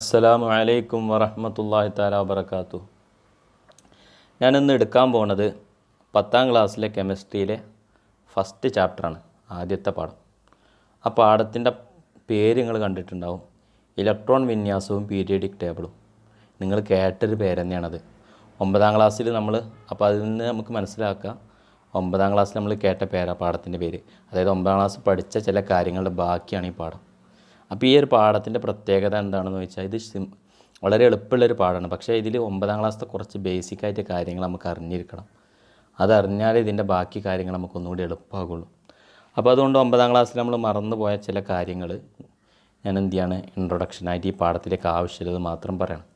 അസ്സലാമു അലൈക്കും വറഹ്മത്തുള്ളാഹി താല വബർക്കാത്തു ഞാനിന്ന് എടുക്കാൻ പോണത് പത്താം ക്ലാസ്സിലെ കെമിസ്ട്രിയിലെ ഫസ്റ്റ് ചാപ്റ്ററാണ് ആദ്യത്തെ പാഠം. ആ പാഠത്തിന്റെ പേര് നിങ്ങൾ കണ്ടിട്ടുണ്ടാവും. ഇലക്ട്രോൺ വിന്യാസവും പീരിയഡിക് ടേബിളും. നിങ്ങൾ കേട്ടൊരു പേര് തന്നെയാണത് ഒമ്പതാം ക്ലാസ്സിൽ നമ്മൾ അപ്പോൾ അതിൽ നിന്ന് നമുക്ക് മനസ്സിലാക്കാം. ഒമ്പതാം ക്ലാസ്സിൽ നമ്മൾ കേട്ട പേരാ പാഠത്തിന്റെ പേര്. അതായത് ഒമ്പതാം ക്ലാസ് പഠിച്ച ചില കാര്യങ്ങളുടെ ബാക്കിയാണ് ഈ പാഠം. അപ്പോൾ ഈ ഒരു പാഠത്തിന്റെ പ്രത്യേകത എന്താണെന്ന് വെച്ചാൽ ഇത് സിം വളരെ എളുപ്പമുള്ളൊരു പാഠമാണ്. പക്ഷേ ഇതിൽ ഒമ്പതാം ക്ലാസ്സിലെ കുറച്ച് ബേസിക് ആയിട്ട് കാര്യങ്ങൾ നമുക്ക് അറിഞ്ഞിരിക്കണം. അതറിഞ്ഞാൽ ഇതിന്റെ ബാക്കി കാര്യങ്ങൾ നമുക്ക് ഒന്നുകൂടി എളുപ്പമാകുള്ളൂ. അപ്പോൾ അതുകൊണ്ട് ഒമ്പതാം ക്ലാസ്സിൽ നമ്മൾ മറന്നു പോയ ചില കാര്യങ്ങൾ ഞാൻ എന്ത് ചെയ്യാണ്? ഇൻട്രൊഡക്ഷനായിട്ട് ഈ പാഠത്തിലേക്ക് ആവശ്യമുള്ളത് മാത്രം പറയണം.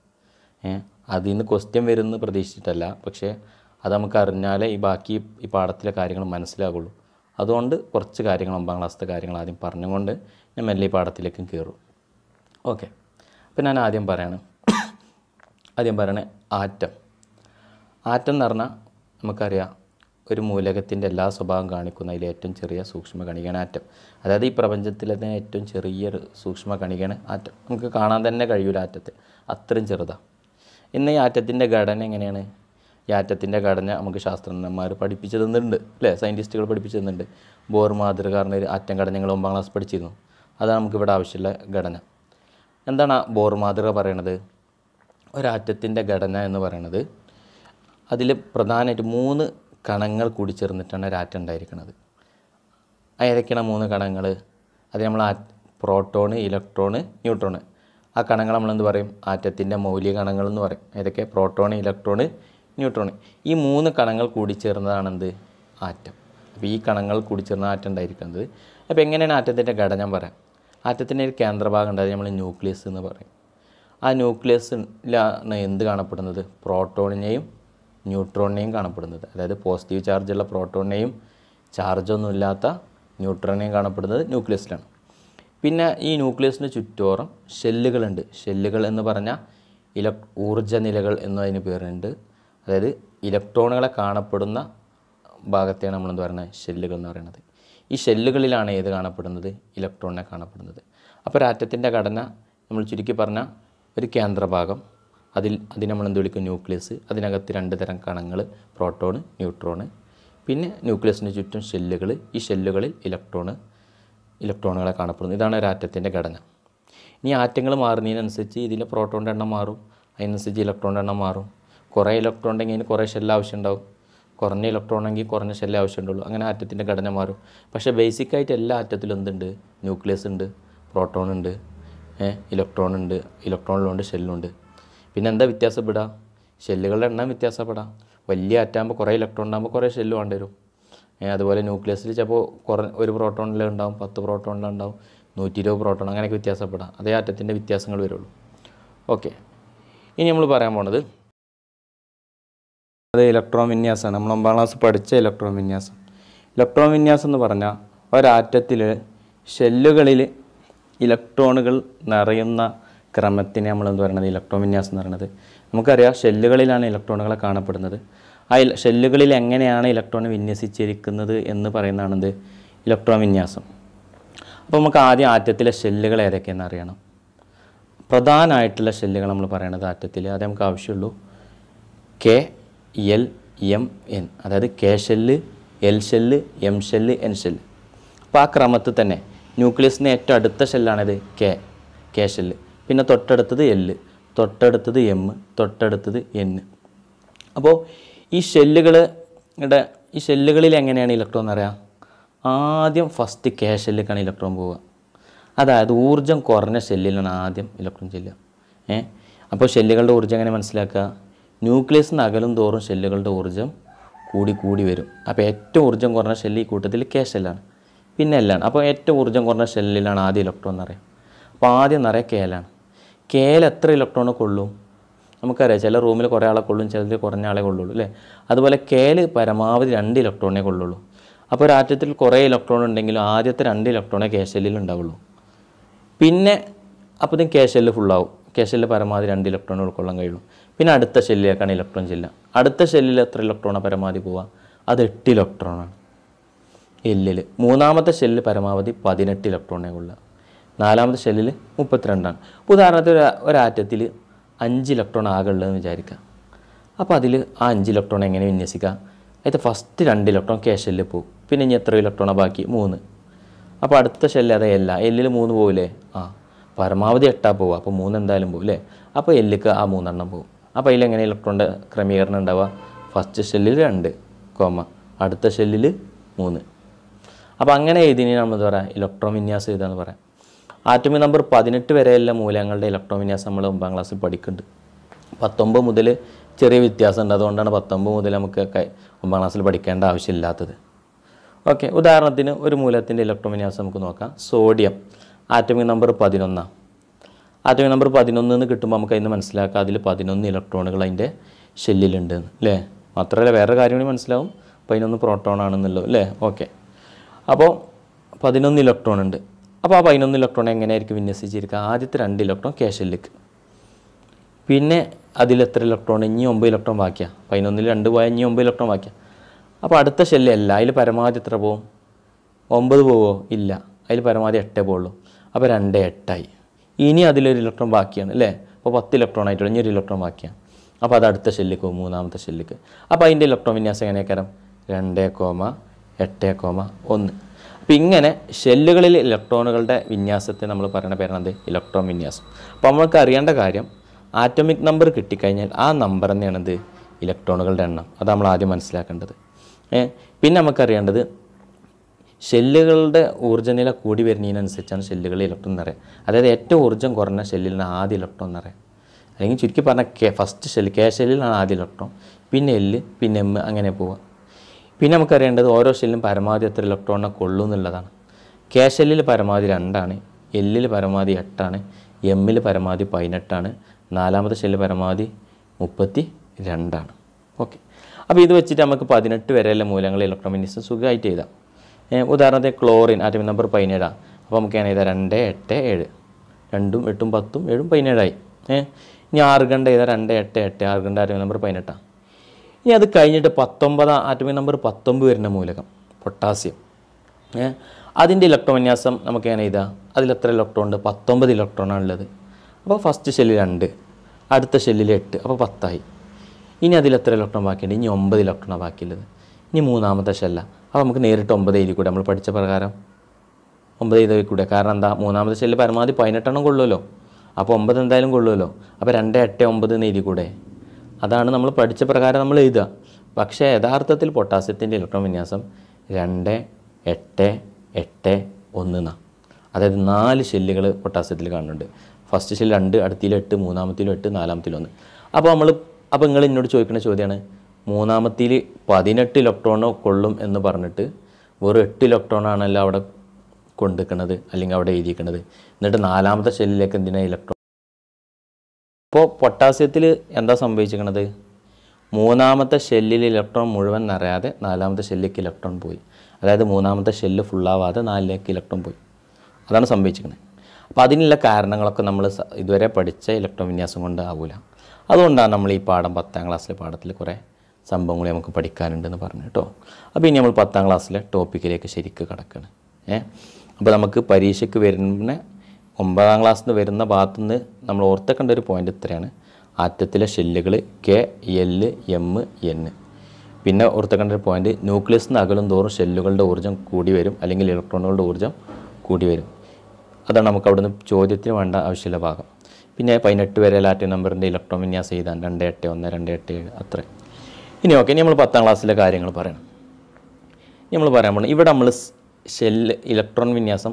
അതിൽ നിന്ന് ക്വസ്റ്റ്യൻ വരുമെന്ന് പ്രതീക്ഷിച്ചിട്ടല്ല. പക്ഷേ അത് നമുക്ക് അറിഞ്ഞാലേ ഈ ബാക്കി ഈ പാഠത്തിലെ കാര്യങ്ങൾ മനസ്സിലാകുള്ളൂ. അതുകൊണ്ട് കുറച്ച് കാര്യങ്ങൾ ഒമ്പതാം ക്ലാസ്സിലെ കാര്യങ്ങൾ ആദ്യം പറഞ്ഞുകൊണ്ട് ഞാൻ മെല്ലെ ഈ പാഠത്തിലേക്കും കയറും. ഓക്കെ അപ്പോൾ ഞാൻ ആദ്യം പറയണം. ആദ്യം പറയണേ ആറ്റം. ആറ്റം എന്ന് പറഞ്ഞാൽ നമുക്കറിയാം ഒരു മൂലകത്തിന്റെ എല്ലാ സ്വഭാവം കാണിക്കുന്ന അതിൽ ഏറ്റവും ചെറിയ സൂക്ഷ്മ കണികയാണ് ആറ്റം. അതായത് ഈ പ്രപഞ്ചത്തിലെ തന്നെ ഏറ്റവും ചെറിയൊരു സൂക്ഷ്മ കണികയാണ് ആറ്റം. നമുക്ക് കാണാൻ തന്നെ കഴിയൂല ആറ്റത്തെ. അത്രയും ചെറുതാണ് ഇന്ന് ഈ ആറ്റത്തിന്റെ ഘടന എങ്ങനെയാണ്? ഈ ആറ്റത്തിന്റെ ഘടന നമുക്ക് ശാസ്ത്രജ്ഞന്മാർ പഠിപ്പിച്ചു തന്നിട്ടുണ്ട്. അല്ലേ? സയന്റിസ്റ്റുകൾ പഠിപ്പിച്ചു തന്നിട്ടുണ്ട്. ബോർ ഒരു ആറ്റം ഘടന ഞങ്ങൾ ഒമ്പതാം ക്ലാസ് പഠിച്ചിരുന്നു. അതാണ് നമുക്കിവിടെ ആവശ്യമുള്ള ഘടന. എന്താണ് ബോർ മാതൃക പറയണത്? ഒരാറ്റത്തിന്റെ ഘടന എന്ന് പറയണത്. അതിൽ പ്രധാനമായിട്ട് മൂന്ന് കണങ്ങൾ കൂടി ചേർന്നിട്ടാണ് ഒരാറ്റം ഉണ്ടായിരിക്കുന്നത് ഏതൊക്കെയാണ് മൂന്ന് കണങ്ങൾ? അത് നമ്മൾ ആ പ്രോട്ടോണ് ഇലക്ട്രോണ് ന്യൂട്രോണ്. ആ കണങ്ങൾ നമ്മളെന്ത് പറയും? ആറ്റത്തിന്റെ മൗലിക കണങ്ങൾ എന്ന് പറയും. ഏതൊക്കെ? Proton electron neutron. ഈ മൂന്ന് കണങ്ങൾ കൂടി ചേർന്നതാണ് എന്ത്? ആറ്റം. അപ്പോൾ ഈ കണങ്ങൾ കൂടി ചേർന്ന ആറ്റം ഉണ്ടായിരിക്കുന്നത് അപ്പോൾ എങ്ങനെയാണ് ആറ്റത്തിന്റെ ഘടന പറയാം? ആറ്റത്തിന്റെ ഒരു കേന്ദ്രഭാഗം ഉണ്ട് അത് നമ്മൾ ന്യൂക്ലിയസ് എന്ന് പറയും. ആ ന്യൂക്ലിയസിലാണ് എന്ത് കാണപ്പെടുന്നത്? പ്രോട്ടോണിനെയും ന്യൂട്രോണിനെയും കാണപ്പെടുന്നത്. അതായത് പോസിറ്റീവ് ചാർജുള്ള പ്രോട്ടോണിനെയും ചാർജൊന്നും ഇല്ലാത്ത ന്യൂട്രോണിനെയും കാണപ്പെടുന്നത് ന്യൂക്ലിയസിലാണ്. പിന്നെ ഈ ന്യൂക്ലിയസിന് ചുറ്റോറം ഷെല്ലുകളുണ്ട്. ഷെല്ലുകൾ എന്ന് പറഞ്ഞാൽ ഇല ഊർജ നിലകൾ എന്നതിന് പേരുണ്ട്. അതായത് ഇലക്ട്രോണുകളെ കാണപ്പെടുന്ന ഭാഗത്തെയാണ് നമ്മളെന്ത് പറയുന്നത്? ഷെല്ലുകൾ എന്ന് പറയുന്നത്. ഈ ഷെല്ലുകളിലാണ് ഏത് കാണപ്പെടുന്നത്? ഇലക്ട്രോണിനെ കാണപ്പെടുന്നത്. അപ്പോൾ ഒരു ആറ്റത്തിന്റെ ഘടന നമ്മൾ ചുരുക്കി പറഞ്ഞാൽ ഒരു കേന്ദ്രഭാഗം. അതിൽ അതിന് നമ്മൾ എന്ത് വിളിക്കും? ന്യൂക്ലിയസ്. അതിനകത്ത് രണ്ട് തരം കണങ്ങൾ പ്രോട്ടോണ് ന്യൂട്രോണ്. പിന്നെ ന്യൂക്ലിയസിന് ചുറ്റും ഷെല്ലുകൾ ഈ ഷെല്ലുകളിൽ ഇലക്ട്രോണ് ഇലക്ട്രോണുകളെ കാണപ്പെടുന്നു ഇതാണ് ഒരു ആറ്റത്തിന്റെ ഘടന. ഇനി ആറ്റങ്ങൾ മാറുന്നതിനനുസരിച്ച് ഇതിലെ പ്രോട്ടോണിന്റെ എണ്ണം മാറും. അതിനനുസരിച്ച് ഇലക്ട്രോണിന്റെ എണ്ണം മാറും. കുറേ ഇലക്ട്രോൺ ഉണ്ടെങ്കിൽ അതിന് കുറേ ഷെല്ല് ആവശ്യമുണ്ടാവും. കുറഞ്ഞ ഇലക്ട്രോൺ ആണെങ്കിൽ കുറഞ്ഞ ഷെല്ല് ആവശ്യമുണ്ടുള്ളൂ അങ്ങനെ ആറ്റത്തിന്റെ ഘടന മാറും. പക്ഷേ ബേസിക്കായിട്ട് എല്ലാ ആറ്റത്തിലും എന്തുണ്ട്? ന്യൂക്ലിയസ് ഉണ്ട് പ്രോട്ടോൺ ഉണ്ട് ഇലക്ട്രോൺ ഉണ്ട്. ഇലക്ട്രോണിലുണ്ട് ഷെല്ലുണ്ട് പിന്നെ എന്താ വ്യത്യാസപ്പെടുക ഷെല്ലുകളുടെ എണ്ണം വ്യത്യാസപ്പെടാം. വലിയ ആറ്റാകുമ്പോൾ കുറേ ഇലക്ട്രോൺ ഉണ്ടാകുമ്പോൾ കുറേ ഷെല്ല് വേണ്ടി വരും. അതുപോലെ ന്യൂക്ലിയസിൽ ചിലപ്പോൾ കുറ ഒരു പ്രോട്ടോണിലേ ഉണ്ടാവും പത്ത് പ്രോട്ടോണിലേ ഉണ്ടാവും നൂറ്റി ഇരുപത് പ്രോട്ടോൺ അങ്ങനെയൊക്കെ വ്യത്യാസപ്പെടാം. അതേ ആറ്റത്തിന്റെ വ്യത്യാസങ്ങൾ വരുള്ളൂ. ഓക്കെ ഇനി നമ്മൾ പറയാൻ പോണത് അത് ഇലക്ട്രോൺ വിന്യാസമാണ് നമ്മൾ ഒമ്പതാം ക്ലാസ് പഠിച്ച ഇലക്ട്രോൺ വിന്യാസം ഇലക്ട്രോൺ വിന്യാസം എന്ന് പറഞ്ഞാൽ ഒരാറ്റത്തിൽ ഷെല്ലുകളിൽ ഇലക്ട്രോണുകൾ നിറയുന്ന ക്രമത്തിനെ നമ്മൾ എന്ത് പറയുന്നത് ഇലക്ട്രോൺ വിന്യാസം എന്ന് പറയുന്നത് നമുക്കറിയാം ഷെല്ലുകളിലാണ് ഇലക്ട്രോണുകളെ കാണപ്പെടുന്നത്. ആ ഷെല്ലുകളിൽ എങ്ങനെയാണ് ഇലക്ട്രോൺ വിന്യസിച്ചിരിക്കുന്നത് എന്ന് പറയുന്നതാണെന്ത് ഇലക്ട്രോൺ വിന്യാസം അപ്പോൾ നമുക്ക് ആദ്യം ആറ്റത്തിലെ ഷെല്ലുകൾ ഏതൊക്കെയെന്ന് അറിയണം. പ്രധാനമായിട്ടുള്ള ഷെല്ലുകൾ നമ്മൾ പറയണത് ആറ്റത്തിൽ. അത് നമുക്ക് ആവശ്യമുള്ളൂ. കെ എൽ എം എൻ അതായത് K shell L shell M shell N shell അപ്പോൾ ആ ക്രമത്തിൽ തന്നെ ന്യൂക്ലിയസിന് ഏറ്റവും അടുത്ത ഷെല്ലാണിത് കെ കെ ഷെല്ല് പിന്നെ തൊട്ടടുത്തത് എല്ല് തൊട്ടടുത്തത് എം തൊട്ടടുത്തത് എൻ അപ്പോൾ ഈ ഷെല്ലുകളുടെ ഈ ഷെല്ലുകളിൽ എങ്ങനെയാണ് ഇലക്ട്രോൺ അറിയാം? ആദ്യം ഫസ്റ്റ് കെ ഷെല്ലിലേക്കാണ് ഇലക്ട്രോൺ പോവുക. അതായത് ഊർജം കുറഞ്ഞ ഷെല്ലിലാണ് ആദ്യം ഇലക്ട്രോൺ ചെല്ലുക. ഏ? അപ്പോൾ ഷെല്ലുകളുടെ ഊർജം എങ്ങനെ മനസ്സിലാക്കുക? ന്യൂക്ലിയസ് അകലും തോറും ഷെല്ലുകളുടെ ഊർജം കൂടി കൂടി വരും. അപ്പോൾ ഏറ്റവും ഊർജം കുറഞ്ഞ ഷെല്ല് ഈ കൂട്ടത്തിൽ കെ ഷെല്ലാണ്. പിന്നെ എല്ലാണ് അപ്പോൾ ഏറ്റവും ഊർജം കുറഞ്ഞ ഷെല്ലിലാണ് ആദ്യം ഇലക്ട്രോൺ എന്നറിയാം അപ്പോൾ ആദ്യം നിറയെ കേലാണ് കേൽ എത്ര ഇലക്ട്രോണ് കൊള്ളും? നമുക്കറിയാം. ചില റൂമിൽ കുറേ ആളെ കൊള്ളും ചിലതിൽ കുറഞ്ഞ ആളെ കൊള്ളുള്ളൂ അല്ലേ? അതുപോലെ കേൽ പരമാവധി രണ്ട് ഇലക്ട്രോണെ കൊള്ളുള്ളൂ. അപ്പോൾ ഒരു ആറ്റത്തിൽ കുറേ ഇലക്ട്രോൺ ഉണ്ടെങ്കിലും ആദ്യത്തെ രണ്ട് ഇലക്ട്രോണേ ഷെല്ലിൽ ഉണ്ടാവുള്ളൂ. പിന്നെ അപ്പോഴത്തേക്കും കെ ഷെല്ല് ഫുള്ളാവും കെ ഷെല്ല് പരമാവധി രണ്ട് ഇലക്ട്രോൺ ഉൾക്കൊള്ളാൻ കഴിയുള്ളൂ. പിന്നെ അടുത്ത ഷെല്ലിലേക്കാണ് ഇലക്ട്രോൺ ചെല്ലുക. അടുത്ത ഷെല്ലിൽ എത്ര ഇലക്ട്രോണാണ് പരമാവധി പോവുക? അത് എട്ട് ഇലക്ട്രോണാണ്. എല്ലിൽ മൂന്നാമത്തെ ഷെല്ലിൽ പരമാവധി പതിനെട്ട് ഇലക്ട്രോണേ ഉള്ളു. നാലാമത്തെ ഷെല്ലിൽ മുപ്പത്തിരണ്ടാണ്. ഉദാഹരണത്തിന് ഒരു ഒരാറ്റത്തിൽ അഞ്ച് ഇലക്ട്രോൺ ആകെ ഉള്ളതെന്ന് വിചാരിക്കുക. അപ്പോൾ അതിൽ ആ അഞ്ച് ഇലക്ട്രോൺ എങ്ങനെ വിന്യസിക്കുക? അതിൽ ഫസ്റ്റ് രണ്ട് ഇലക്ട്രോൺ കെ ഷെല്ലിൽ പോകും പിന്നെ ഇനി എത്ര ഇലക്ട്രോണാണ് ബാക്കി? മൂന്ന്. അപ്പോൾ അടുത്ത ഷെല്ല് അതെ എല്ല. എല്ലിൽ മൂന്ന് പോകില്ലേ ആ. പരമാവധി എട്ടാ പോവുക. അപ്പോൾ മൂന്ന് എന്തായാലും പോകും അല്ലേ അപ്പോൾ എല്ലിക്ക് ആ മൂന്നെണ്ണം പോകും അപ്പോൾ അതിലെങ്ങനെ ഇലക്ട്രോണിന്റെ ക്രമീകരണം ഉണ്ടാവുക? ഫസ്റ്റ് ഷെല്ലിൽ രണ്ട് കോമ അടുത്ത ഷെല്ലിൽ മൂന്ന്. അപ്പോൾ അങ്ങനെ എഴുതിനി നമ്മൾ പറയാം ഇലക്ട്രോൺ വിന്യാസം എഴുതാന്ന് പറയാം. ആറ്റമിക് നമ്പർ പതിനെട്ട് വരെയുള്ള മൂലങ്ങളുടെ ഇലക്ട്രോൺ വിന്യാസം നമ്മൾ ഒമ്പതാം ക്ലാസ്സിൽ പഠിക്കുന്നുണ്ട്. പത്തൊമ്പത് മുതൽ ചെറിയ വ്യത്യാസം ഉണ്ട്. അതുകൊണ്ടാണ് പത്തൊമ്പത് മുതൽ നമുക്ക് ഒമ്പതാം ക്ലാസ്സിൽ പഠിക്കേണ്ട ആവശ്യമില്ലാത്തത്. ഓക്കെ ഉദാഹരണത്തിന് ഒരു മൂലത്തിന്റെ ഇലക്ട്രോൺ വിന്യാസം നമുക്ക് നോക്കാം. സോഡിയം ആറ്റമിക് നമ്പർ പതിനൊന്നാണ് ആറ്റമിക് നമ്പർ പതിനൊന്ന് എന്ന് കിട്ടുമ്പോൾ നമുക്ക് അതിന് മനസ്സിലാക്കാം. അതിൽ പതിനൊന്ന് ഇലക്ട്രോണുകൾ അതിന്റെ ഷെല്ലിലുണ്ട് അല്ലേ? മാത്രമല്ല വേറെ കാര്യം കൂടി മനസ്സിലാവും. പതിനൊന്ന് പ്രോട്ടോൺ ആണെന്നുള്ളൂ അല്ലേ? ഓക്കെ. അപ്പോൾ പതിനൊന്ന് ഇലക്ട്രോൺ ഉണ്ട്. അപ്പോൾ ആ പതിനൊന്ന് ഇലക്ട്രോൺ എങ്ങനെയായിരിക്കും വിന്യസിച്ചിരിക്കുക? ആദ്യത്തെ രണ്ട് ഇലക്ട്രോൺ കെ പിന്നെ അതിൽ എത്ര ഇലക്ട്രോൺ ഇനി ഒമ്പത് ഇലക്ട്രോൺ ബാക്കിയാണ് പതിനൊന്നിൽ രണ്ട് പോയാൽ ഇനി ഒമ്പത് ഇലക്ട്രോൺ ബാക്കിയാണ് അപ്പോൾ അടുത്ത ഷെല്ല് അല്ല അതിൽ പരമാവധി എത്ര പോവും? ഒമ്പത് പോവോ? ഇല്ല. അതിൽ പരമാവധി എട്ടേ പോവുള്ളൂ. അപ്പോൾ രണ്ട് എട്ടായി. ഇനി അതിലൊരു ഇലക്ട്രോൺ ബാക്കിയാണ് അല്ലേ? അപ്പോൾ പത്ത് ഇലക്ട്രോൺ ആയിട്ടുള്ള ഇനി ഒരു ഇലക്ട്രോൺ ബാക്കിയാണ്. അപ്പോൾ അത് അടുത്ത ഷെല്ലിക്ക് പോകും മൂന്നാമത്തെ ഷെല്ലിക്ക് അപ്പോൾ അതിന്റെ ഇലക്ട്രോൺ വിന്യാസം എങ്ങനെയൊക്കെ രണ്ട് കോമ എട്ട് കോമ ഒന്ന്. അപ്പോൾ ഇങ്ങനെ ഷെല്ലുകളിൽ ഇലക്ട്രോണുകളുടെ വിന്യാസത്തെ നമ്മൾ പറയുന്ന പേരാണത് ഇലക്ട്രോൺ വിന്യാസം. അപ്പോൾ നമ്മൾക്ക് അറിയേണ്ട കാര്യം ആറ്റോമിക് നമ്പർ കിട്ടിക്കഴിഞ്ഞാൽ ആ നമ്പർ തന്നെയാണത് ഇലക്ട്രോണുകളുടെ എണ്ണം. അത് നമ്മൾ ആദ്യം മനസ്സിലാക്കേണ്ടത്. പിന്നെ നമുക്കറിയേണ്ടത് ഷെല്ലുകളുടെ ഊർജനില കൂടി വരുന്നതിനനുസരിച്ചാണ് ഷെല്ലുകളിൽ ഇലക്ട്രോൺ നിറയുക അതായത് ഏറ്റവും ഊർജം കുറഞ്ഞ ഷെല്ലിലാണ് ആദ്യ ഇലക്ട്രോൺ നിറയുക അല്ലെങ്കിൽ ചുരുക്കി പറഞ്ഞാൽ കെ ഫസ്റ്റ് ഷെല്ല് കെ ഷെല്ലിലാണ് ആദ്യ ഇലക്ട്രോൺ. പിന്നെ എല്ല് പിന്നെ എം അങ്ങനെ പോവുക. പിന്നെ നമുക്കറിയേണ്ടത് ഓരോ ഷെല്ലും പരമാവധി എത്ര ഇലക്ട്രോണിനെ കൊള്ളും എന്നുള്ളതാണ്. കെ ഷെല്ലിൽ പരമാവധി രണ്ടാണ് എല്ലിൽ പരമാവധി എട്ടാണ് എമ്മിൽ പരമാവധി പതിനെട്ടാണ് നാലാമത്തെ ഷെല്ല് പരമാവധി മുപ്പത്തി രണ്ടാണ് ഓക്കെ അപ്പോൾ ഇത് വെച്ചിട്ട് നമുക്ക് പതിനെട്ട് വരെയുള്ള മൂലങ്ങൾ ഇലക്ട്രോമിനിസം സുഖമായിട്ട് എഴുതാം. ഉദാഹരണത്തിന് ക്ലോറിൻ ആറ്റമിക് നമ്പർ പതിനേഴാണ് അപ്പോൾ നമുക്ക് എഴുതാം? രണ്ട് എട്ട് ഏഴ്. രണ്ടും എട്ടും പത്തും ഏഴും പതിനേഴായി. ഏഹ് ഇനി ആർഗണ്ട ഏതാ രണ്ട് എട്ട് എട്ട്. ആർഗണ്ട ആറ്റമിക് നമ്പർ പതിനെട്ടാണ് ഇനി അത് കഴിഞ്ഞിട്ട് പത്തൊമ്പതാം ആറ്റമിക് നമ്പർ പത്തൊമ്പത് വരുന്ന മൂലകം പൊട്ടാസ്യം. ഏഹ് അതിന്റെ ഇലക്ട്രോൺ വിന്യാസം നമുക്ക് എങ്ങനെ ചെയ്താൽ അതിൽ എത്ര ഇലക്ട്രോൺ ഉണ്ട്? പത്തൊമ്പത് ഇലക്ട്രോണാണ് ഉള്ളത്. അപ്പോൾ ഫസ്റ്റ് ഷെല്ലിൽ രണ്ട് അടുത്ത ഷെല്ലിൽ എട്ട് അപ്പോൾ പത്തായി. ഇനി അതിൽ എത്ര ഇലക്ട്രോൺ ബാക്കിയുണ്ട്? ഇനി ഒമ്പത് ഇലക്ട്രോണാണ് ബാക്കിയുള്ളത്. ഇനി മൂന്നാമത്തെ ഷെല്ല. അപ്പോൾ നമുക്ക് നേരിട്ട് ഒമ്പത് എഴുതി കൂടെ നമ്മൾ പഠിച്ച പ്രകാരം. ഒമ്പത് എഴുതി കൂടെ. കാരണം എന്താ? മൂന്നാമത്തെ ഷെല്ല് പരമാവധി പതിനെട്ടെണ്ണം കൊള്ളുമല്ലോ. അപ്പോൾ ഒമ്പത് എന്തായാലും കൊള്ളുമല്ലോ. അപ്പോൾ രണ്ട് എട്ട് ഒമ്പത് എന്ന് എഴുതി കൂടെ. അതാണ് നമ്മൾ പഠിച്ച പ്രകാരം നമ്മൾ എഴുതുക. പക്ഷേ യഥാർത്ഥത്തിൽ പൊട്ടാസ്യത്തിന്റെ ഇലക്ട്രോൺ വിന്യാസം രണ്ട് എട്ട് എട്ട് ഒന്ന് എന്നാണ് അതായത് നാല് ഷെല്ലുകൾ പൊട്ടാസ്യത്തിൽ കാണുന്നുണ്ട്. ഫസ്റ്റ് ഷെല്ല് രണ്ട് അടുത്തിൽ എട്ട് മൂന്നാമത്തിലും എട്ട് നാലാമത്തിലും ഒന്ന്. അപ്പോൾ നമ്മൾ അപ്പോൾ നിങ്ങൾ എന്നോട് ചോദിക്കുന്ന ചോദ്യമാണ് മൂന്നാമത്തിൽ പതിനെട്ട് ഇലക്ട്രോണോ കൊള്ളും എന്ന് പറഞ്ഞിട്ട് വെറും എട്ട് ഇലക്ട്രോണാണല്ലോ അവിടെ കൊണ്ടുക്കണത് അല്ലെങ്കിൽ അവിടെ എഴുതിയിരിക്കുന്നത് എന്നിട്ട് നാലാമത്തെ ഷെല്ലിലേക്ക് എന്തിനാണ് ഇലക്ട്രോൺ ഇപ്പോൾ പൊട്ടാസ്യത്തിൽ എന്താ സംഭവിച്ചിരിക്കണത് മൂന്നാമത്തെ ഷെല്ലിൽ ഇലക്ട്രോൺ മുഴുവൻ നിറയാതെ നാലാമത്തെ ഷെല്ലിലേക്ക് ഇലക്ട്രോൺ പോയി. അതായത് മൂന്നാമത്തെ ഷെല്ല് ഫുള്ളാവാതെ നാലിലേക്ക് ഇലക്ട്രോൺ പോയി. അതാണ് സംഭവിച്ചിരിക്കുന്നത് അപ്പോൾ അതിനുള്ള കാരണങ്ങളൊക്കെ നമ്മൾ ഇതുവരെ പഠിച്ച ഇലക്ട്രോൺ വിന്യാസം കൊണ്ട് ആവില്ല അതുകൊണ്ടാണ് നമ്മൾ ഈ പാഠം പത്താം ക്ലാസ്സിലെ പാഠത്തിൽ കുറേ സംഭവങ്ങൾ നമുക്ക് പഠിക്കാനുണ്ടെന്ന് പറഞ്ഞു കേട്ടോ. അപ്പോൾ ഇനി നമ്മൾ പത്താം ക്ലാസ്സിലെ ടോപ്പിക്കിലേക്ക് ശരിക്ക് കിടക്കണം. ഏ? അപ്പോൾ നമുക്ക് പരീക്ഷയ്ക്ക് വരുന്ന ഒമ്പതാം ക്ലാസ്സിൽ നിന്ന് വരുന്ന ഭാഗത്തു നിന്ന് നമ്മൾ ഓർത്തേക്കേണ്ട ഒരു പോയിന്റ് ഇത്രയാണ്. ആറ്റത്തിലെ ഷെല്ലുകൾ കെ എൽ എം എൻ പിന്നെ ഓർത്തേക്കേണ്ട ഒരു പോയിന്റ് ന്യൂക്ലിയസ് നിന്ന് അകലും തോറും ഷെല്ലുകളുടെ ഊർജം കൂടി വരും അല്ലെങ്കിൽ ഇലക്ട്രോണുകളുടെ ഊർജം കൂടി വരും. അതാണ് നമുക്ക് അവിടുന്ന് ചോദ്യത്തിന് വേണ്ട ആവശ്യമുള്ള ഭാഗം. പിന്നെ പതിനെട്ട് വരെ ലാറ്റിൻ നമ്പറിന്റെ ഇലക്ട്രോൺ വിന്യാസം ചെയ്താൽ രണ്ട് എട്ട് ഒന്ന് രണ്ട് എട്ട് ഏഴ് അത്ര. ഇനി ഓക്കെ ഇനി നമ്മൾ പത്താം ക്ലാസ്സിലെ കാര്യങ്ങൾ പറയണം. നമ്മൾ പറയാൻ പോകണം ഇവിടെ നമ്മൾ ഷെല്ല് ഇലക്ട്രോൺ വിന്യാസം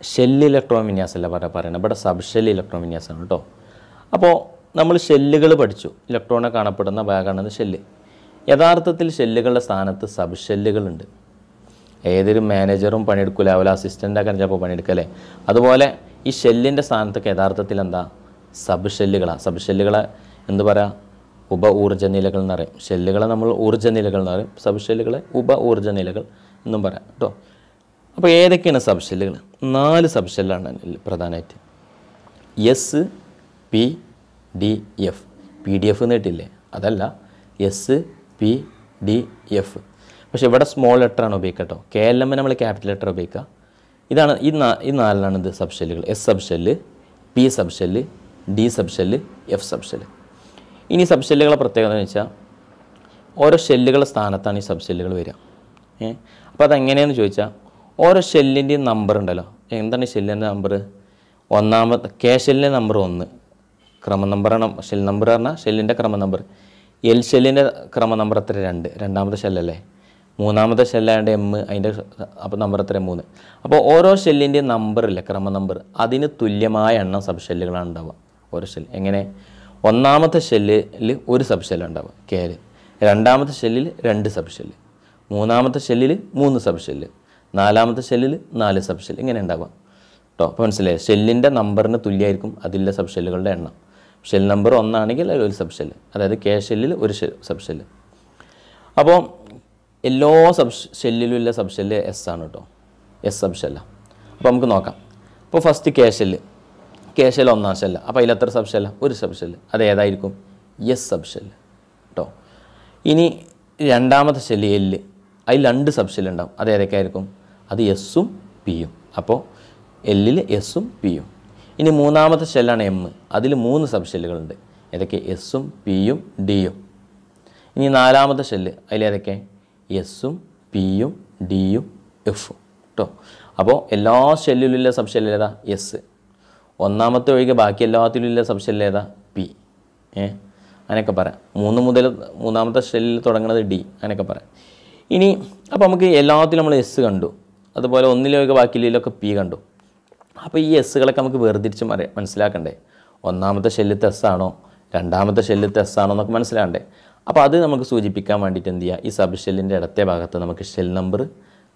ഷെല്ല് ഇലക്ട്രോൺ വിന്യാസമല്ല പറയാൻ പറയണം. ഇവിടെ സബ് ഷെല്ല് ഇലക്ട്രോൺ വിന്യാസമാണ് കേട്ടോ അപ്പോൾ നമ്മൾ ഷെല്ലുകൾ പഠിച്ചു. ഇലക്ട്രോണെ കാണപ്പെടുന്ന ഭാഗമാണ് ഷെല്ല് യഥാർത്ഥത്തിൽ ഷെല്ലുകളുടെ സ്ഥാനത്ത് സബ് ഷെല്ലുകളുണ്ട് ഏതൊരു മാനേജറും പണിയെടുക്കില്ല അതുപോലെ അസിസ്റ്റന്റൊക്കെ ചിലപ്പോൾ പണിയെടുക്കല്ലേ? അതുപോലെ ഈ ഷെല്ലിന്റെ സ്ഥാനത്തൊക്കെ യഥാർത്ഥത്തിൽ എന്താ? സബ് ഷെല്ലുകളാണ് സബ് ഷെല്ലുകളെ എന്ത് പറയാ? ഉപ ഊർജ നിലകൾ എന്ന് പറയും. ഷെല്ലുകളെ നമ്മൾ ഊർജ നിലകൾ എന്ന് പറയും. സബ് ഷെല്ലുകളെ ഉപ ഊർജ നിലകൾ എന്നും പറയാം കേട്ടോ അപ്പോൾ ഏതൊക്കെയാണ് സബ് ഷെല്ലുകൾ നാല് സബ് ഷെല്ലാണ് പ്രധാനമായിട്ട്. S p d f p d f നീട്ടില്ലേ അതല്ല. എസ് പി ഡി എഫ് പക്ഷേ ഇവിടെ സ്മോൾ ലെറ്ററാണ് ഉപയോഗിക്കുക കേട്ടോ കെ എൽ എം നമ്മൾ ക്യാപിറ്റൽ ലെറ്റർ ഉപയോഗിക്കുക. ഇതാണ് ഈ നാ ഈ നാലിലാണ് ഇത് sub ഷെല്ലുകൾ s subshell p subshell d subshell f sub shell ഇനി സബ് ഷെല്ലുകളെ പ്രത്യേകത എന്ന് വെച്ചാൽ ഓരോ ഷെല്ലുകളുടെ സ്ഥാനത്താണ് ഈ സബ് ഷെല്ലുകൾ വരിക. ഏ? അപ്പോൾ അതെങ്ങനെയാണെന്ന് ചോദിച്ചാൽ ഓരോ ഷെല്ലിന്റെയും നമ്പർ ഉണ്ടല്ലോ. എന്താണ് ഷെല്ലിന്റെ നമ്പർ ഒന്നാമത്തെ കെ ഷെല്ലിന്റെ നമ്പർ ഒന്ന്. ക്രമ നമ്പറാണ് ഷെൽ നമ്പർ പറഞ്ഞാൽ ഷെല്ലിന്റെ ക്രമ നമ്പർ എൽ ഷെല്ലിന്റെ ക്രമ നമ്പർ എത്ര? രണ്ട്. രണ്ടാമത്തെ ഷെല്ലല്ലേ മൂന്നാമത്തെ ഷെല്ലാണ്ട് എം അതിന്റെ അപ്പോൾ നമ്പർ എത്ര? മൂന്ന്. അപ്പോൾ ഓരോ ഷെല്ലിന്റെയും നമ്പറില്ലേ ക്രമ നമ്പർ അതിന് തുല്യമായ എണ്ണം സബ് ഷെല്ലുകളാണ് ഉണ്ടാവുക. ഓരോ ഷെൽ എങ്ങനെ? ഒന്നാമത്തെ ഷെല്ലിൽ ഒരു സബ് ഷെല്ല് ഉണ്ടാവുക കേര് രണ്ടാമത്തെ ഷെല്ലിൽ രണ്ട് സബ് ഷെല്ല് മൂന്നാമത്തെ ഷെല്ലിൽ മൂന്ന് സബ് ഷെല്ല് നാലാമത്തെ ഷെല്ലിൽ നാല് സബ് ഷെല്ല് ഇങ്ങനെ ഉണ്ടാവുക. കേട്ടോ അപ്പോൾ മനസ്സിലായി? ഷെല്ലിന്റെ നമ്പറിന് തുല്യമായിരിക്കും അതിലെ സബ് ഷെല്ലുകളുടെ എണ്ണം. ഷെൽ നമ്പർ ഒന്നാണെങ്കിൽ ഒരു സബ് ഷെല്ല് അതായത് കെ ഷെല്ലിൽ ഒരു സബ് ഷെല്ല് അപ്പോൾ എല്ലാ സബ് ഷെല്ലിലുള്ള സബ് ഷെല്ല് എസ് ആണ് കേട്ടോ എസ് സബ് ഷെല്ലാണ് അപ്പോൾ നമുക്ക് നോക്കാം. അപ്പോൾ first K shell. K shell ഒന്നാം ഷെല്ല അപ്പോൾ അതിൽ എത്ര സബ് ഷെല്ല ഒരു സബ് ഷെല്ല് അത് ഏതായിരിക്കും? എസ് സബ് ഷെല്ല് കേട്ടോ ഇനി രണ്ടാമത്തെ ഷെല്ല് എല്ല് അതിൽ രണ്ട് സബ് ഷെല്ല് ഉണ്ടാവും. അത് ഏതൊക്കെയായിരിക്കും? അത് എസ്സും പിയും അപ്പോൾ എല്ലിൽ എസ്സും പിയും ഇനി മൂന്നാമത്തെ ഷെല്ലാണ് എം അതിൽ മൂന്ന് സബ് ഷെല്ലുകളുണ്ട് ഏതൊക്കെ? എസ്സും പിയും ഡിയും ഇനി നാലാമത്തെ ഷെല്ല് അതിലേതൊക്കെ എസ്സും പിയും ഡിയും എഫും കേട്ടോ അപ്പോൾ എല്ലാ ഷെല്ലിലുള്ള സബ് ഷെല്ലിൽ ഏതാ? എസ് ഒന്നാമത്തെ ഒഴികെ ബാക്കി എല്ലാത്തിലും സബ് സബ്ഷെല്ല് ഏതാ? പി ഏ? അങ്ങനെയൊക്കെ പറയാം. മൂന്ന് മുതൽ മൂന്നാമത്തെ ഷെല്ലിൽ തുടങ്ങുന്നത് ഡി അങ്ങനെയൊക്കെ പറയാം. ഇനി അപ്പോൾ നമുക്ക് എല്ലാത്തിലും നമ്മൾ എസ് കണ്ടു. അതുപോലെ ഒന്നിലൊക്കെ ബാക്കിയിലൊക്കെ പി കണ്ടു. അപ്പോൾ ഈ എസ്സുകളൊക്കെ നമുക്ക് വേർതിരിച്ച് മറിയ മനസ്സിലാക്കണ്ടേ? ഒന്നാമത്തെ ഷെല്ലിത്തെ എസ് ആണോ? രണ്ടാമത്തെ ഷെല്ലിത്തെ എസ് ആണോ എന്നൊക്കെ മനസ്സിലാകണ്ടേ? അപ്പോൾ അത് നമുക്ക് സൂചിപ്പിക്കാൻ വേണ്ടിയിട്ട് എന്ത് ചെയ്യുക ഈ സബ് ഷെല്ലിന്റെ ഇടത്തെ ഭാഗത്ത് നമുക്ക് ഷെൽ നമ്പർ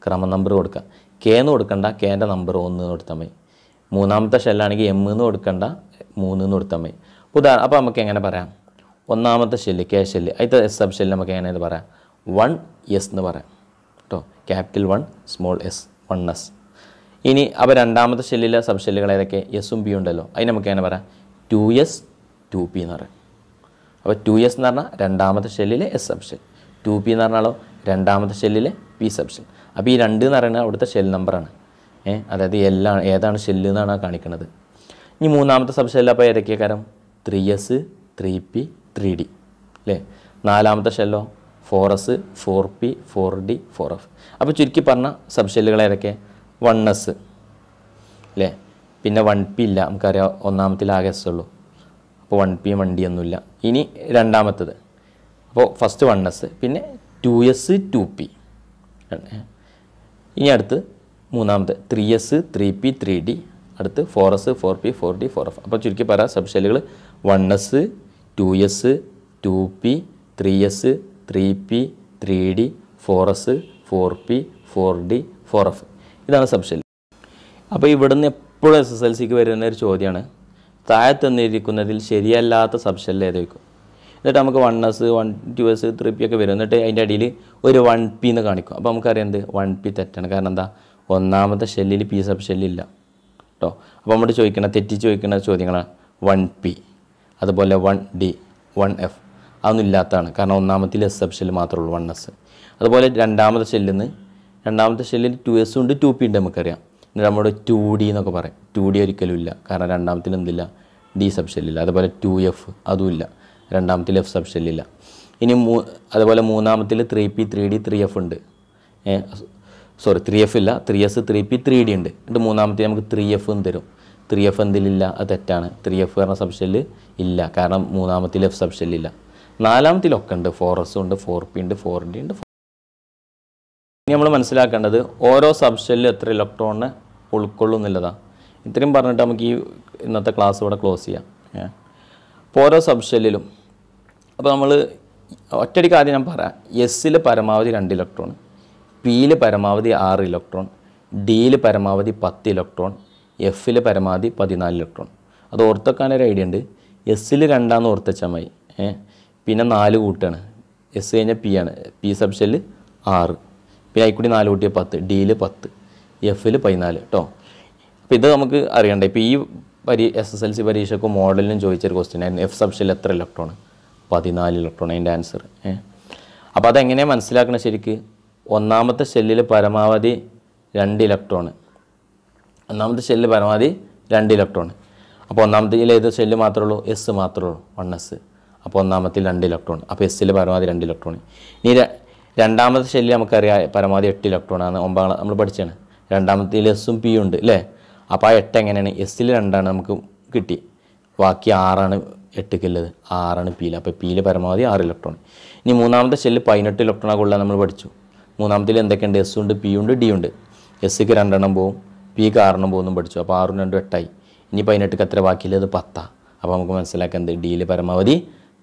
ക്രമ നമ്പർ കൊടുക്കാം. കെ എന്ന് കൊടുക്കണ്ട. കെന്റെ നമ്പർ ഒന്ന് കൊടുത്താൽ മതി. മൂന്നാമത്തെ ഷെല്ലാണെങ്കിൽ എം എന്ന് കൊടുക്കണ്ട മൂന്ന് എന്ന് കൊടുത്താൽ മതി ഉദാഹരണം അപ്പോൾ നമുക്ക് എങ്ങനെ പറയാം? ഒന്നാമത്തെ ഷെല്ല് കെ ഷെല്ല് അതിന്റെ എസ് സബ് ഷെല്ല് നമുക്ക് എങ്ങനെ പറയാം? വൺ എസ് എന്ന് പറയാം. കേട്ടോ? Capital one small s one s ഇനി അപ്പോൾ രണ്ടാമത്തെ ഷെല്ലിലെ സബ് ഷെല്ലുകൾ ഏതൊക്കെ? എസും ബി ഉണ്ടല്ലോ. അതിന് നമുക്ക് എങ്ങനെ പറയാം? ടു എസ് ടു പി എന്ന് പറയാം. അപ്പോൾ ടു എസ് എന്ന് പറഞ്ഞാൽ രണ്ടാമത്തെ ഷെല്ലിലെ s sub shell two p എന്ന് പറഞ്ഞാലോ? രണ്ടാമത്തെ ഷെല്ലിലെ പി സബ് ഷെൽ അപ്പോൾ ഈ രണ്ട് എന്ന് പറയുന്നത് അവിടുത്തെ ഷെൽ നമ്പറാണ് അതായത് എല്ലാം ഏതാണ് ഷെല്ല് എന്നാണ് കാണിക്കുന്നത് ഇനി മൂന്നാമത്തെ സബ് ഷെല്ല് അപ്പോൾ ഏതൊക്കെയാണ് കാരം? Three s three p three d അല്ലേ നാലാമത്തെ ഷെല്ലോ four s four p four d four f അപ്പോൾ ചുരുക്കി പറഞ്ഞ സബ്ഷെല്ലുകൾ ഏതൊക്കെ? വൺ എസ് അല്ലേ പിന്നെ വൺ പി ഇല്ല. നമുക്കറിയാം ഒന്നാമത്തിൽ ആകെ എസ് ഉള്ളൂ. അപ്പോൾ വൺ പി ഡി ഒന്നുമില്ല. ഇനി രണ്ടാമത്തത്. അപ്പോൾ ഫസ്റ്റ് വൺ എസ് പിന്നെ ടു എസ് ടു പി ഇനി അടുത്ത് മൂന്നാമത്തെ three s three p three d അടുത്ത് four s four p four d four f അപ്പോൾ ചുരുക്കി പറയാം sub ഷെല്ലുകൾ one s two s two p three s three p three d four s four p four d four f ഇതാണ് sub അപ്പോൾ അപ്പോൾ ഇവിടുന്ന് എപ്പോഴും S S L സിക്ക് വരുന്ന ഒരു ചോദ്യമാണ് താഴെ തന്നിരിക്കുന്നതിൽ ശരിയല്ലാത്ത സബ് ഷെല്ല് ഏതായിരിക്കും എന്നിട്ട് നമുക്ക് one s one two s three p ഒക്കെ വരും. എന്നിട്ട് അതിന്റെ അടിയിൽ ഒരു വൺ പി എന്ന് കാണിക്കും അപ്പോൾ നമുക്കറിയാം എന്ത്? വൺ പി തെറ്റാണ്. കാരണം എന്താ? ഒന്നാമത്തെ ഷെല്ലിൽ പി സബ് ഷെല്ലില്ല കേട്ടോ അപ്പോൾ നമ്മൾ ചോദിക്കണ തെറ്റി ചോദിക്കുന്ന ചോദ്യങ്ങളാണ് വൺ പി അതുപോലെ വൺ ഡി വൺ എഫ് അതൊന്നും ഇല്ലാത്തതാണ്. കാരണം ഒന്നാമത്തിൽ എസ് സബ് ഷെല്ല് മാത്രമേ ഉള്ളൂ വൺ എസ് അതുപോലെ രണ്ടാമത്തെ ഷെല്ലിൽ നിന്ന് രണ്ടാമത്തെ ഷെല്ലിൽ ടു എസ് ഉണ്ട് ടു പി ഉണ്ട് നമുക്കറിയാം. എന്നിട്ട് നമ്മുടെ ടു ഡി എന്നൊക്കെ പറയും. ടു ഡി ഒരിക്കലും ഇല്ല. കാരണം രണ്ടാമത്തിൽ എന്തില്ല? ഡി സബ് ഷെല്ലില്ല അതുപോലെ ടു എഫ് അതും ഇല്ല. രണ്ടാമത്തിൽ എഫ് സബ് ഷെല്ലില്ല ഇനി മൂ അതുപോലെ മൂന്നാമത്തിൽ three p three d three f ഉണ്ട്. സോറി ത്രീ എഫ് ഇല്ല. Three s three p three d ഉണ്ട്. എന്നിട്ട് മൂന്നാമത്തെ നമുക്ക് ത്രീ എഫ് എന്ന് തരും. ത്രീ എഫ് എന്തിലില്ല? അത് തെറ്റാണ്. ത്രീ എഫ് പറഞ്ഞ സബ് ഇല്ല. കാരണം മൂന്നാമത്തിൽ എഫ് ഇല്ല. ഷെല്ലില്ല നാലാമത്തിലൊക്കെ ഉണ്ട്. ഫോർ എസ് ഉണ്ട് ഫോർ പി ഉണ്ട് ഫോർ ഡി ഉണ്ട് ഇനി നമ്മൾ മനസ്സിലാക്കേണ്ടത് ഓരോ സബ്ഷെല്ലും എത്ര ഇലക്ട്രോണിനെ ഉൾക്കൊള്ളും എന്നുള്ളതാണ് ഇത്രയും പറഞ്ഞിട്ട് നമുക്ക് ഈ ഇന്നത്തെ ക്ലാസ് ഇവിടെ ക്ലോസ് ചെയ്യാം. അപ്പോൾ ഓരോ സബ്ഷെല്ലിലും അപ്പോൾ നമ്മൾ ഒറ്റയടിക്ക് ആദ്യം ഞാൻ പറയാം. എസ്സിൽ പരമാവധി രണ്ട് ഇലക്ട്രോൺ പിയിൽ പരമാവധി ആറ് ഇലക്ട്രോൺ ഡിയിൽ പരമാവധി പത്ത് ഇലക്ട്രോൺ എഫിൽ പരമാവധി പതിനാല് ഇലക്ട്രോൺ അത് ഓർത്തെക്കാനൊരു ഐഡിയ ഉണ്ട്. എസ്സിൽ രണ്ടാന്ന് ഓർത്തച്ചാൽ മതി. പിന്നെ നാല് കൂട്ടാണ്. എസ് കഴിഞ്ഞാൽ പി ആണ്. പി സബ് ഷെല്ല് ആറ്. പിന്നെ അതിൽക്കൂടി നാല് കൂട്ടിയ പത്ത്. ഡിയിൽ പത്ത്. എഫിൽ പതിനാല്. കേട്ടോ അപ്പോൾ ഇത് നമുക്ക് അറിയണ്ടേ. ഇപ്പോൾ ഈ പരീ എസ് എസ് എൽ സി പരീക്ഷയ്ക്ക് മോഡലിനും ചോദിച്ചൊരു ക്വസ്റ്റ്യൻ ആയിരുന്നു. എഫ് സബ്ഷനിൽ എത്ര ഇലക്ട്രോൺ പതിനാല് ഇലക്ട്രോൺ അതിന്റെ ആൻസർ ഏ? അപ്പോൾ അതെങ്ങനെയാണ് മനസ്സിലാക്കണം ശരിക്ക്? ഒന്നാമത്തെ ഷെല്ലിൽ പരമാവധി രണ്ട് ഇലക്ട്രോൺ ഒന്നാമത്തെ ഷെല്ല് പരമാവധി രണ്ട് ഇലക്ട്രോൺ അപ്പോൾ ഒന്നാമത്തിൽ ഏത് ഷെല്ല് മാത്രമേ ഉള്ളൂ? എസ് മാത്രമേ ഉള്ളൂ. വൺ എസ് അപ്പോൾ ഒന്നാമത്തിൽ രണ്ട് ഇലക്ട്രോൺ അപ്പോൾ എസ്സിൽ പരമാവധി രണ്ട് ഇലക്ട്രോൺ ഇനി രണ്ടാമത്തെ ശല്യം നമുക്കറിയാം പരമാവധി എട്ട് ഇലക്ട്രോണാണ് ഒമ്പതാം നമ്മൾ പഠിച്ചാണ് രണ്ടാമത്തിൽ എസ്സും പി ഉണ്ട് അല്ലേ അപ്പോൾ ആ എട്ട് എങ്ങനെയാണ്? എസ്സിൽ രണ്ടാണ് നമുക്ക് കിട്ടി. ബാക്കി ആറാണ് എട്ടുക്കുള്ളത് ആറാണ് പിയിൽ അപ്പോൾ പിയിൽ പരമാവധി ആറ് ഇലക്ട്രോൺ ഇനി മൂന്നാമത്തെ ഷെല്ല് പതിനെട്ട് ഇലക്ട്രോണൊക്കെ കൊള്ളാൻ നമ്മൾ പഠിച്ചു. മൂന്നാമത്തിൽ എന്തൊക്കെയുണ്ട്? എസ് ഉണ്ട് പി ഉണ്ട് ഡി ഉണ്ട്. എസ്സിക്ക് രണ്ടെണ്ണം പോവും പിക്ക് ആറെണ്ണം പോകുന്നു പഠിച്ചു. അപ്പോൾ ആറും രണ്ടും എട്ടായി. ഇനി പതിനെട്ടിക്ക് എത്ര ബാക്കിയുള്ളത് പത്താ. അപ്പോൾ നമുക്ക് മനസ്സിലാക്കാം എന്ത്? ഡിയിൽ പരമാവധി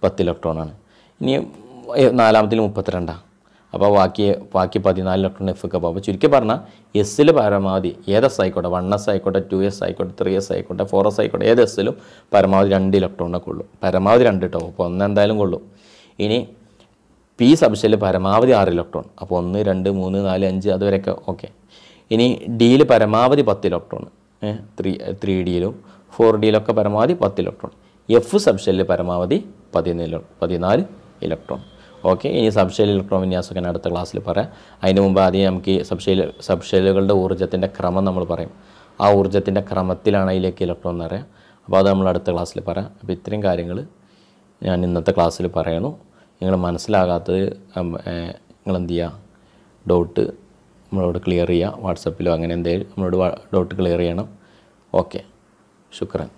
പത്ത് ഇലക്ട്രോണാണ് ഇനി നാലാമത്തിൽ മുപ്പത്തിരണ്ടാണ് അപ്പോൾ ബാക്കി ബാക്കി പതിനാല് ഇലക്ട്രോൺ എഫ് ഒക്കെ അപ്പോൾ ചുരുക്കി പറഞ്ഞാൽ എസ്സിൽ പരമാവധി ഏത് എസ് ആയിക്കോട്ടെ? വൺ എസ് ആയിക്കോട്ടെ ടു എസ് ആയിക്കോട്ടെ ത്രീ എസ് ആയിക്കോട്ടെ ഫോർ എസ് ആയിക്കോട്ടെ ഏത് എസ്സിലും പരമാവധി രണ്ട് ഇലക്ട്രോണൊക്കെ ഉള്ളൂ പരമാവധി രണ്ട് കേട്ടോ അപ്പോൾ ഒന്ന് എന്തായാലും കൊള്ളും. ഇനി പി സബ്ഷെല്ലിൽ പരമാവധി ആറ് ഇലക്ട്രോൺ. അപ്പോൾ ഒന്ന് രണ്ട് മൂന്ന് നാല് അഞ്ച് അതുവരെയൊക്കെ ഓക്കെ. ഇനി ഡിയിൽ പരമാവധി പത്ത് ഇലക്ട്രോൺ. ത്രീ ത്രീ ഡിയിലും ഫോർ ഡിയിലൊക്കെ പരമാവധി പത്ത് ഇലക്ട്രോൺ. എഫ് സബ്ഷെല്ലിൽ പരമാവധി പതിനാല് പതിനാല് ഇലക്ട്രോൺ. ഓക്കെ ഇനി സബ്ഷെൽ ഇലക്ട്രോൺ വിന്യാസമൊക്കെ ഞാൻ അടുത്ത ക്ലാസ്സിൽ പറയാം. അതിന് മുമ്പ് ആദ്യം നമുക്ക് ഈ സബ്ഷെൽ സബ്ഷെല്ലുകളുടെ ഊർജത്തിന്റെ ക്രമം നമ്മൾ പറയും. ആ ഊർജത്തിന്റെ ക്രമത്തിലാണ് അതിലേക്ക് ഇലക്ട്രോൺ എന്ന് പറയാം അപ്പോൾ അത് നമ്മൾ അടുത്ത ക്ലാസ്സിൽ പറയാം. അപ്പോൾ ഇത്രയും കാര്യങ്ങൾ ഞാൻ ഇന്നത്തെ ക്ലാസ്സിൽ പറയണു നിങ്ങൾ മനസ്സിലാകാത്തത് നിങ്ങൾ എന്ത് ചെയ്യുക ഡൗട്ട് നമ്മളോട് ക്ലിയർ ചെയ്യുക വാട്സപ്പിലോ അങ്ങനെ എന്തെങ്കിലും നമ്മളോട് ഡൗട്ട് ക്ലിയർ ചെയ്യണം. ഓക്കെ. ശുക്രൻ.